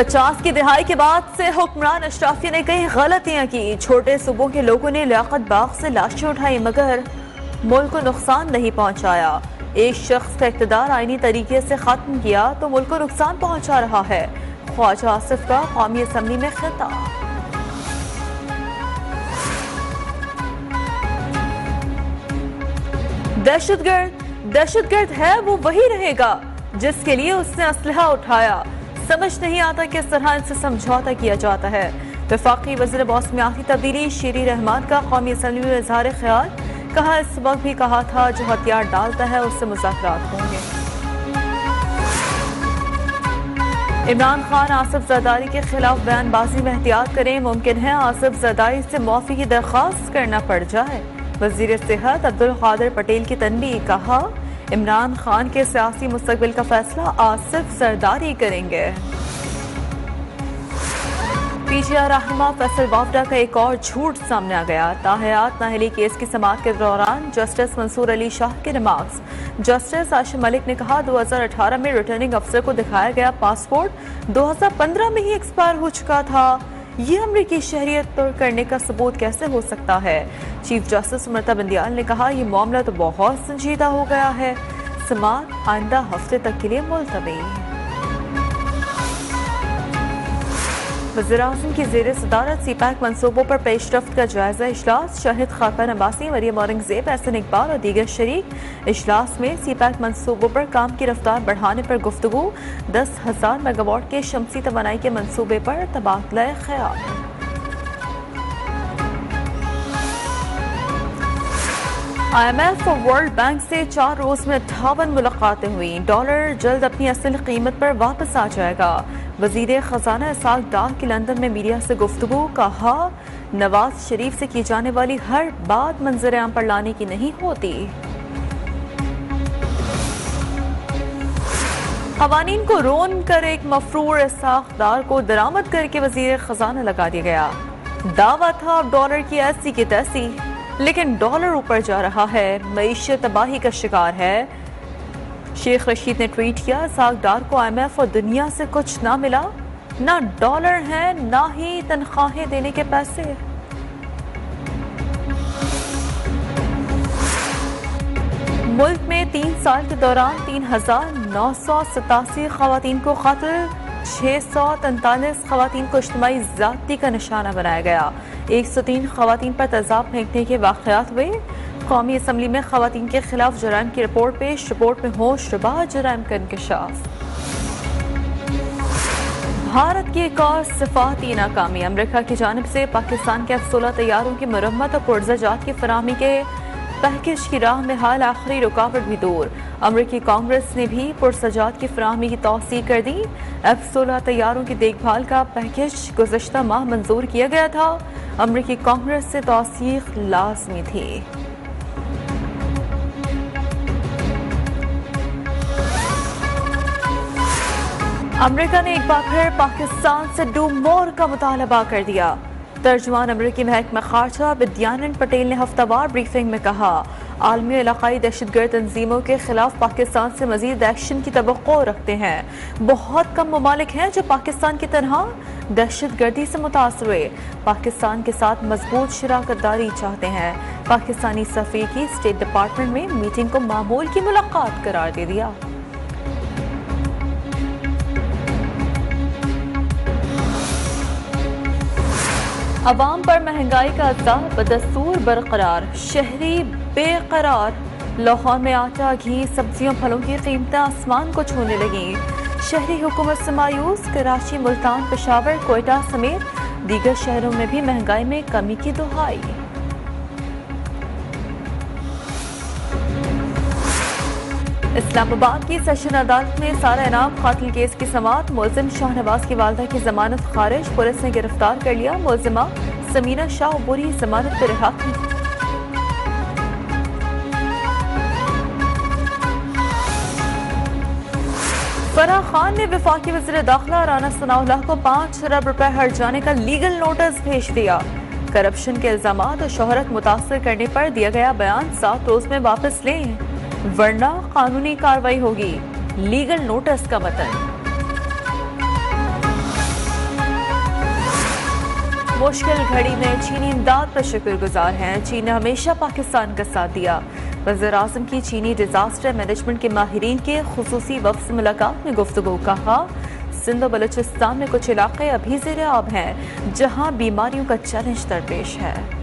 पचास की दिहाई के बाद से हुक्मरान अशराफी ने कई गलतियाँ की। छोटे सूबों के लोगों ने लियाकत बाग से लाशें उठाई, मगर मुल्क को नुकसान नहीं पहुँचाया। एक शख्स का इकतदार आईनी तरीके से खत्म किया तो मुल्क को नुकसान पहुँचा रहा है। ख्वाजा आसिफ का कौमी असम्बली में खिताब। दहशतगर्द दहशतगर्द है, वो वही रहेगा जिसके लिए उसने असलहा उठाया। समझ नहीं आता किस तरह इनसे समझौता किया जाता है। विफाकी वज़ीर मौसमियाती तब्दीली, शेरी रहमान का कौमी असम्बली में इजहार ख्याल। कहा, इस वक्त भी कहा था, जो हथियार डालता है, उससे मुजाकर होंगे। इमरान खान, आसिफ जरदारी के खिलाफ बयानबाजी में एहतियात करें, मुमकिन है आसफ जरदारी से मुआफ़ी की दरख्वास्त करना पड़ जाए। वज़ीर सेहत अब्दुल कादिर पटेल की तनबी कहा इमरान खान के सियासी मुस्तबिल का फैसला आसिफ सरदारी करेंगे। पीजीआर रहनुमा फैसल वाफडा का एक और झूठ सामने आ गया। ताहयात नाहली केस की समात के दौरान जस्टिस मंसूर अली शाह के रिमार्क्स। जस्टिस आशिम मलिक ने कहा 2018 में रिटर्निंग अफसर को दिखाया गया पासपोर्ट 2015 में ही एक्सपायर हो चुका था। ये अमरीकी शहरियत पर करने का सबूत कैसे हो सकता है? चीफ जस्टिस अमृता बंदियाल ने कहा यह मामला तो बहुत संजीदा हो गया है। समात आइंदा हफ़्ते तक के लिए मुलतवी। वज़ीर अजम की जेर सदारत सी पैक मनसूबों पर पेशरफ का जायजा इजलास। शाहिद खाका नबासी मरियम औरंगज़ेब, एहसन इकबाल और दीगर शरीक। इजलास में सी पैक मनसूबों पर काम की रफ्तार बढ़ाने पर गुफ्तु दस हज़ार मेगावाट के शमसी तोानाई के मनसूबे पर तबादला ख्याल। आईएमएफ और वर्ल्ड बैंक से चार रोज में अट्ठावन मुलाकातें हुई। डॉलर जल्द अपनी असल कीमत पर वापस आ जाएगा। वज़ीर खजाना साग डार की लंदन में मीडिया से गुफ्तु कहा, नवाज़ शरीफ से की जाने वाली हर बात मंजर आम पर लाने की नहीं होती। खवानीन को रोन कर एक मफरूर साखदार को दरामद करके वज़ीर खजाना लगा दिया गया। दावा था डॉलर की ऐसी की तैसी, लेकिन डॉलर ऊपर जा रहा है। मीशत तबाही का शिकार है। शेख रशीद ने ट्वीट किया, सागदार को आईएमएफ और दुनिया से कुछ ना मिला। ना डॉलर है, ना ही तनख्वाहें देने के पैसे। मुल्क में तीन साल के दौरान तीन हज़ार नौ सौ सतासी खातन को कत्ल छः सौ तैंतालीस खातन को इज्तमाही ज़्यादती का निशाना बनाया गया। एक सौ तीन खातन पर तेजाब फेंकने के वाकत हुए। कौमी असम्बली में खातन के खिलाफ जराइम की रिपोर्ट पेश। रिपोर्ट में हो रबा, जराइम का इंकशाफ। भारत की एक और सिफाती नाकामी। अमरीका की जानब से पाकिस्तान के अफसोला तैयारों की मरम्मत और पुरजात की फरहमी के पैकेज की राह में हाल आखिरी रुकावट भी दूर। अमरीकी कांग्रेस ने भी पुरसजात की फराहमी की तोसी कर दी। एफ़ सोलह तैयारों की देखभाल का पैकेज गुजशत माह मंजूर किया गया था। अमरीकी कांग्रेस से तोसीक लाजमी थी। अमरीका ने एक बार फिर पाकिस्तान से डू मोर का मुतालबा कर दिया। तर्जमान अमरीकी महकमा खारजा विद्यानंद पटेल ने हफ्तावार ब्रीफिंग में कहा, आलमी इलाकई दहशत गर्द तंजीमों के खिलाफ पाकिस्तान से मजीद एक्शन की तो रखते हैं। बहुत कम ममालिक हैं जो पाकिस्तान की तरह दहशत गर्दी से मुतासर हुए। पाकिस्तान के साथ मज़बूत शराकत दारी चाहते हैं। पाकिस्तानी सफ़ी की स्टेट डिपार्टमेंट में मीटिंग को मामूल की मुलाकात करार दे दिया। अवाम पर महँगाई का अज्जा बदस्तूर बरकरार, शहरी बेकरार। लाहौर में आटा, घी, सब्जियों, फलों की कीमतें आसमान को छूने लगी। शहरी हुकूमत से मायूस, कराची, मुल्तान, पेशावर, कोयटा समेत दीगर शहरों में भी महँगाई में कमी की दुहाई। इस्लामाबाद की सेशन अदालत में सारा इनाम कातिल केस की समात मुलजिम शाहनवाज की वालदा की जमानत खारिज, पुलिस ने गिरफ़्तार कर लिया मुलजिमा समीना शाह, बुरी जमानत पर रिहा की फराह खान ने विफाकी वजी दाखिला राना सनाउल्लाह को पाँच अरब रुपए हट जाने का लीगल नोटिस भेज दिया। करप्शन के इल्ज़ाम और शोहरत मुतासर करने पर दिया गया बयान सात रोज में वापस लें। वरना कानूनी कार्रवाई होगी। लीगल नोटिस का मतलब मुश्किल घड़ी में चीनी इमदाद पर शुक्रगुजार हैं। चीन ने हमेशा पाकिस्तान का साथ दिया। वज़ीर अजम की चीनी डिजास्टर मैनेजमेंट के माहरीन के खसूसी वक्त से मुलाकात में गुफ्तु कहा, सिंध और बलूचिस्तान में कुछ इलाके अभी जेर आब हैं, जहाँ बीमारियों का चैलेंज दरपेश है।